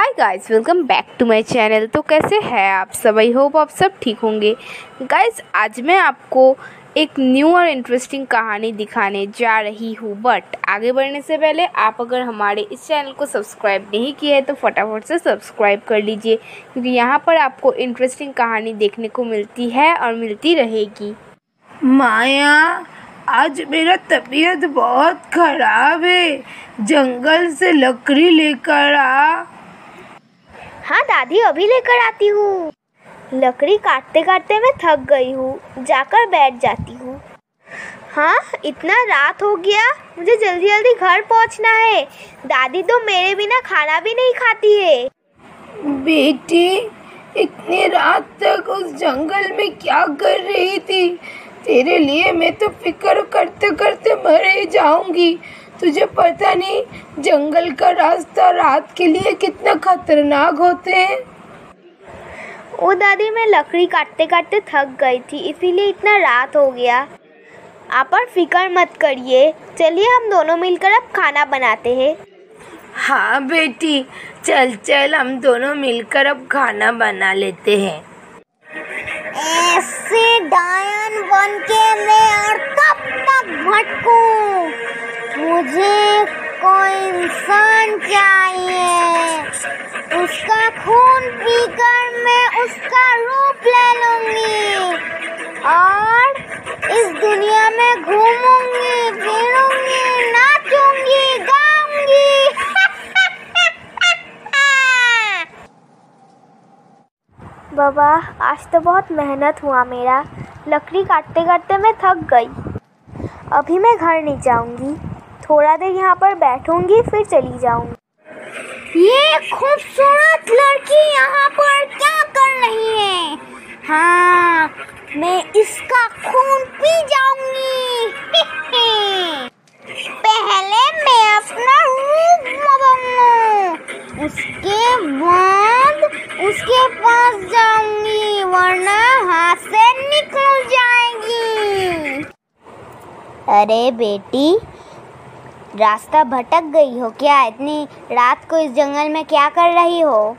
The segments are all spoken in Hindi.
Hi guys welcome back to my channel तो कैसे हैं आप सब? आई होप आप सब ठीक होंगे। गाइस आज मैं आपको एक न्यू और इंटरेस्टिंग कहानी दिखाने जा रही हूँ बट आगे बढ़ने से पहले आप अगर हमारे इस चैनल को सब्सक्राइब नहीं किया है तो फटाफट से सब्सक्राइब कर लीजिए, क्योंकि यहाँ पर आपको इंटरेस्टिंग कहानी देखने को मिलती है और मिलती रहेगी। माया, आज मेरा तबीयत बहुत खराब है। जंगल से लकड़ी लेकर आ। हाँ दादी, अभी लेकर आती हूँ। लकड़ी काटते काटते मैं थक गई हूँ, जाकर बैठ जाती हूँ। हाँ इतना रात हो गया, मुझे जल्दी जल्दी घर पहुँचना है। दादी तो मेरे बिना खाना भी नहीं खाती है। बेटी, इतनी रात तक उस जंगल में क्या कर रही थी? तेरे लिए मैं तो फ़िक्र करते करते मर ही जाऊँगी। तुझे पता नहीं जंगल का रास्ता रात के लिए कितना खतरनाक होते हैं। ओ दादी मैं लकड़ी काटते काटते थक गई थी इसीलिए इतना रात हो गया। आप पर फ़िक्र मत करिए। चलिए हम दोनों मिलकर अब खाना बनाते हैं। हाँ बेटी चल चल हम दोनों मिलकर अब खाना बना लेते हैं। ऐसे डायन बन के मैं और कब तक भटकूं। मुझे कोई इंसान चाहिए। उसका खून पीकर मैं उसका रूप ले लूँगी और इस दुनिया में घूमूँगी, फिरूँगी, नाचूँगी, गाऊँगी। बाबा, आज तो बहुत मेहनत हुआ मेरा। लकड़ी काटते काटते मैं थक गई। अभी मैं घर नहीं जाऊँगी। थोड़ा देर यहाँ पर बैठूँगी, फिर चली जाऊँगी। ये खूबसूरत लड़की यहाँ पर क्या कर रही है? हाँ मैं इसका खून पी जाऊँगी। पहले मैं अपना रूप बदलूं, उसके बाद उसके पास जाऊँगी, वरना हाथ से निकल जाएगी। अरे बेटी रास्ता भटक गई हो क्या? इतनी रात को इस जंगल में क्या कर रही हो?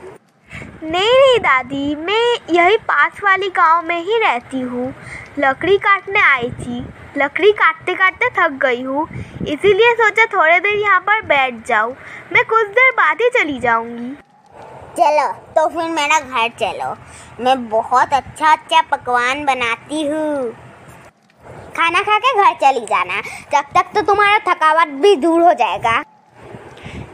नहीं नहीं दादी मैं यही पास वाली गाँव में ही रहती हूँ। लकड़ी काटने आई थी। लकड़ी काटते काटते थक गई हूँ। इसीलिए सोचा थोड़े देर यहाँ पर बैठ जाऊँ। मैं कुछ देर बाद ही चली जाऊँगी। चलो तो फिर मेरा घर चलो। मैं बहुत अच्छा अच्छा पकवान बनाती हूँ। खाना खा के घर चली जाना। जब तक तो तुम्हारा थकावट भी दूर हो जाएगा।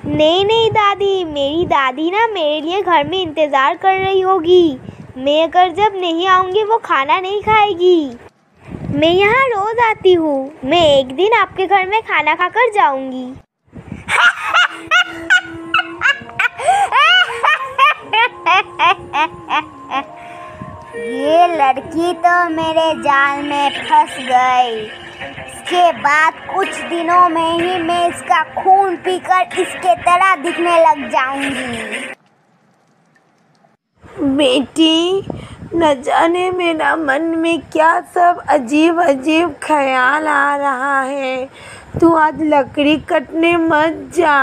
नहीं नहीं दादी। मेरी दादी ना मेरे लिए घर में इंतज़ार कर रही होगी। मैं अगर जब नहीं आऊँगी वो खाना नहीं खाएगी। मैं यहाँ रोज़ आती हूँ। मैं एक दिन आपके घर में खाना खाकर जाऊँगी। ये लड़की तो मेरे जाल में फंस गई। इसके बाद कुछ दिनों में ही मैं इसका खून पीकर इसके तरह दिखने लग जाऊँगी। बेटी न जाने मेरा मन में क्या सब अजीब अजीब ख्याल आ रहा है। तू आज लकड़ी कटने मत जा।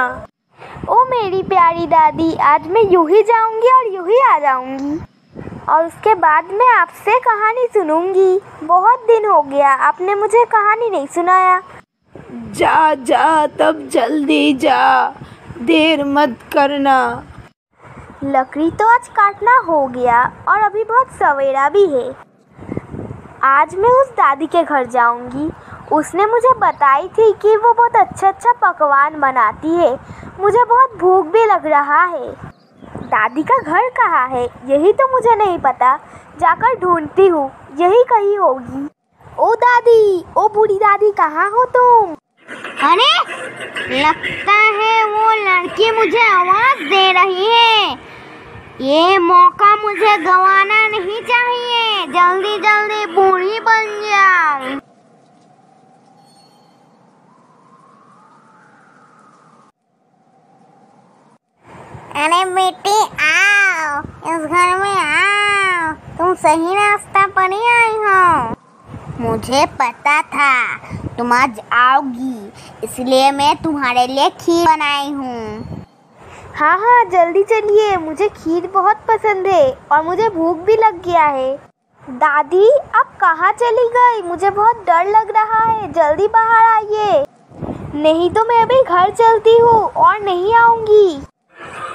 ओ मेरी प्यारी दादी आज मैं यूँ ही जाऊँगी और यूँ ही आ जाऊँगी। और उसके बाद मैं आपसे कहानी सुनूँगी। बहुत दिन हो गया आपने मुझे कहानी नहीं सुनाया। जा जा तब जल्दी जा देर मत करना। लकड़ी तो आज काटना हो गया और अभी बहुत सवेरा भी है। आज मैं उस दादी के घर जाऊँगी। उसने मुझे बताई थी कि वो बहुत अच्छा अच्छा पकवान बनाती है। मुझे बहुत भूख भी लग रहा है। दादी का घर कहाँ है? यही तो मुझे नहीं पता। जाकर ढूंढती हूँ। यही कहीं होगी। ओ दादी, ओ बूढ़ी दादी, कहाँ हो तुम? अरे, लगता है वो लड़की मुझे आवाज़ दे रही है। ये मौका मुझे गंवाना नहीं चाहिए। जल्दी जल्दी बूढ़ी बन जाऊँ अरे बेटी, आओ, इस घर में आओ। तुम सही रास्ता पर ही आई हो। मुझे पता था तुम आज आओगी, इसलिए मैं तुम्हारे लिए खीर बनाई हूँ। हाँ हाँ जल्दी चलिए। मुझे खीर बहुत पसंद है और मुझे भूख भी लग गया है। दादी, आप कहाँ चली गई? मुझे बहुत डर लग रहा है। जल्दी बाहर आइए। नहीं तो मैं अभी घर चलती हूँ और नहीं आऊँगी।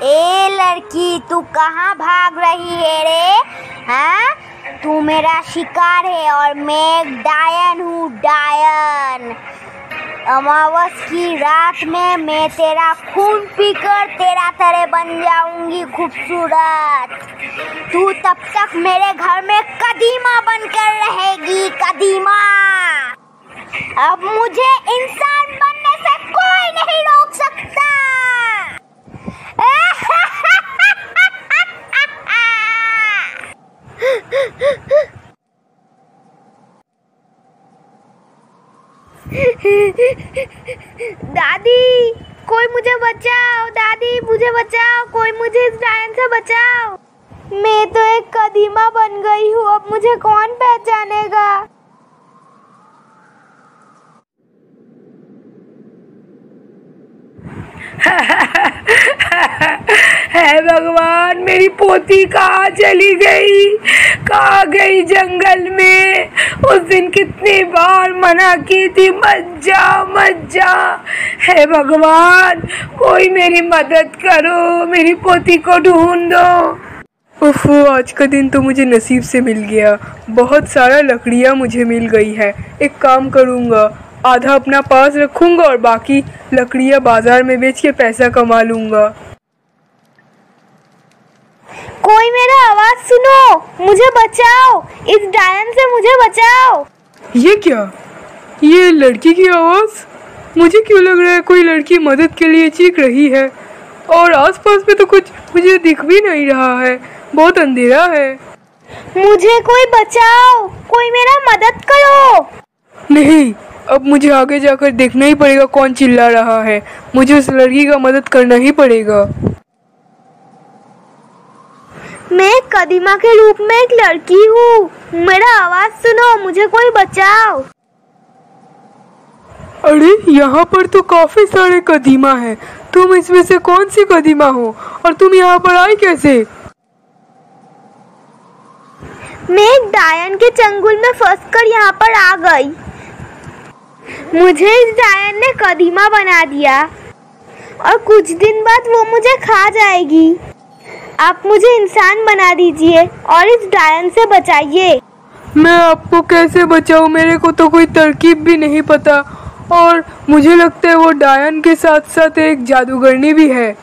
ए लड़की, तू कहाँ भाग रही है रे? हाँ? तू मेरा शिकार है और मैं डायन हूँ, डायन। अमावस की रात में मैं तेरा खून पीकर तेरा तरह बन जाऊँगी, खूबसूरत। तू तब तक मेरे घर में कदीमा बनकर रहेगी, कदीमा। अब मुझे इंसान बनने से कोई नहीं रोक सकता। दादी, कोई मुझे बचाओ। दादी, मुझे बचाओ। कोई मुझे इस डायन से बचाओ। मैं तो एक कदीमा बन गई हूँ। अब मुझे कौन पहचानेगा? है भगवान, मेरी पोती कहाँ चली गई? कहाँ गई जंगल में। उस दिन कितनी बार मना की थी, मत जा मत जा। है भगवान, कोई मेरी मदद करो, मेरी पोती को ढूंढो। उफ आज का दिन तो मुझे नसीब से मिल गया। बहुत सारा लकड़ियाँ मुझे मिल गई है। एक काम करूँगा, आधा अपना पास रखूँगा और बाकी लकड़ियाँ बाज़ार में बेच के पैसा कमा लूँगा। कोई मेरा आवाज़ सुनो मुझे बचाओ। इस डायन से मुझे बचाओ। ये क्या? ये लड़की की आवाज़? मुझे क्यों लग रहा है कोई लड़की मदद के लिए चीख रही है? और आसपास में तो कुछ मुझे दिख भी नहीं रहा है। बहुत अंधेरा है। मुझे कोई बचाओ कोई मेरा मदद करो। नहीं अब मुझे आगे जाकर देखना ही पड़ेगा कौन चिल्ला रहा है। मुझे उस लड़की का मदद करना ही पड़ेगा। मैं कदीमा के रूप में एक लड़की हूँ। मेरा आवाज़ सुनो मुझे कोई बचाओ। अरे यहाँ पर तो काफ़ी सारे कदीमा हैं। तुम इसमें से कौन सी कदीमा हो? और तुम यहाँ पर आई कैसे? मैं एक डायन के चंगुल में फंस कर यहाँ पर आ गई। मुझे इस डायन ने कदीमा बना दिया। और कुछ दिन बाद वो मुझे खा जाएगी। आप मुझे इंसान बना दीजिए और इस डायन से बचाइए। मैं आपको कैसे बचाऊं? मेरे को तो कोई तरकीब भी नहीं पता। और मुझे लगता है वो डायन के साथ साथ एक जादूगरनी भी है।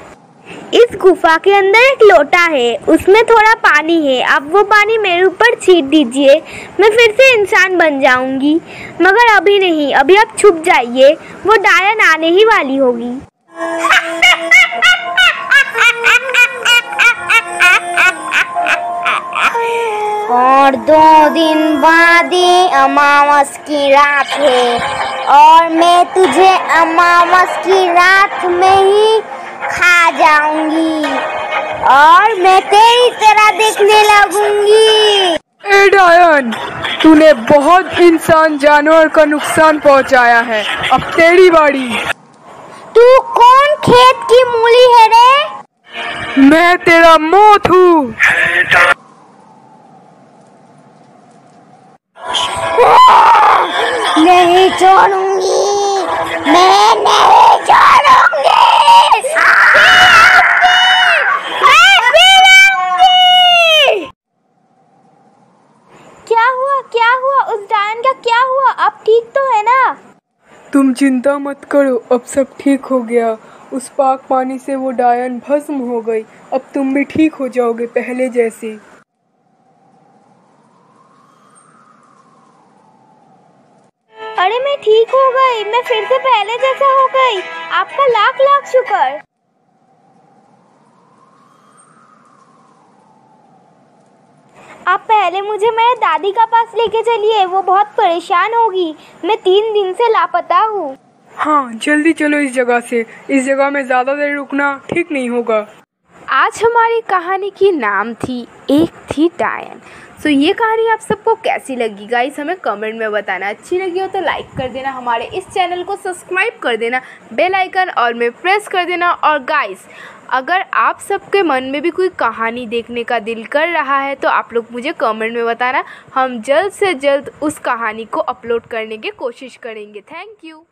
इस गुफा के अंदर एक लोटा है। उसमें थोड़ा पानी है। आप वो पानी मेरे ऊपर छीट दीजिए। मैं फिर से इंसान बन जाऊँगी। मगर अभी नहीं। अभी आप छुप जाइए। वो डायन आने ही वाली होगी। और दो दिन बाद ही अमावस की रात है। और मैं तुझे अमावस की रात में ही खा जाऊँगी। और मैं तेरी तरह देखने लगूँगी। ए डायन तूने बहुत इंसान जानवर का नुकसान पहुँचाया है। अब तेरी बारी। तू कौन खेत की मूली है रे? मैं तेरा मौत हूँ। नहीं छोड़ूँगी। मैं नहीं छोड़ूँगी। क्या हुआ? क्या हुआ? उस डायन का क्या हुआ? अब ठीक तो है ना? तुम चिंता मत करो अब सब ठीक हो गया। उस पाक पानी से वो डायन भस्म हो गई। अब तुम भी ठीक हो जाओगे पहले जैसे। मैं फिर से पहले जैसा हो गई। आपका लाख लाख शुक्र। आप पहले मुझे मेरे दादी का पास लेके चलिए वो बहुत परेशान होगी। मैं तीन दिन से लापता हूँ। हाँ जल्दी चलो इस जगह से। इस जगह में ज़्यादा देर रुकना ठीक नहीं होगा। आज हमारी कहानी की नाम थी एक थी डायन। सो ये कहानी आप सबको कैसी लगी? गाइस हमें कमेंट में बताना। अच्छी लगी हो तो लाइक कर देना, हमारे इस चैनल को सब्सक्राइब कर देना बेल आइकन और में प्रेस कर देना। और गाइस अगर आप सबके मन में भी कोई कहानी देखने का दिल कर रहा है तो आप लोग मुझे कमेंट में बताना। हम जल्द से जल्द उस कहानी को अपलोड करने की कोशिश करेंगे। Thank you